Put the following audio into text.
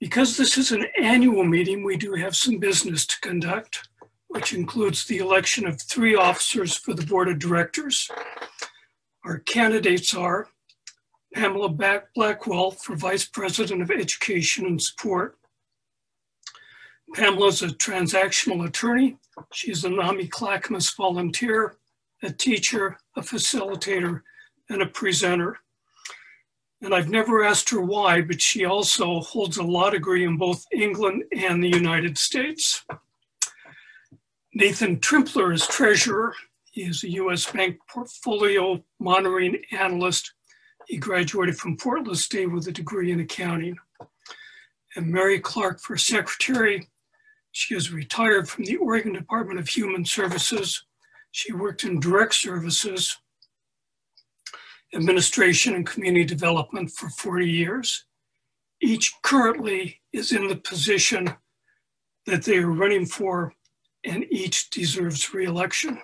Because this is an annual meeting, we do have some business to conduct, which includes the election of three officers for the Board of Directors. Our candidates are Pamela Blackwell for Vice President of Education and Support. Pamela is a transactional attorney. She's a NAMI Clackamas volunteer, a teacher, a facilitator, and a presenter. And I've never asked her why, but she also holds a law degree in both England and the United States. Nathan Trimpler is treasurer. He is a US Bank portfolio monitoring analyst. He graduated from Portland State with a degree in accounting. And Mary Clark for secretary. She is retired from the Oregon Department of Human Services. She worked in direct services administration and community development for 40 years. Each currently is in the position that they are running for, and each deserves reelection.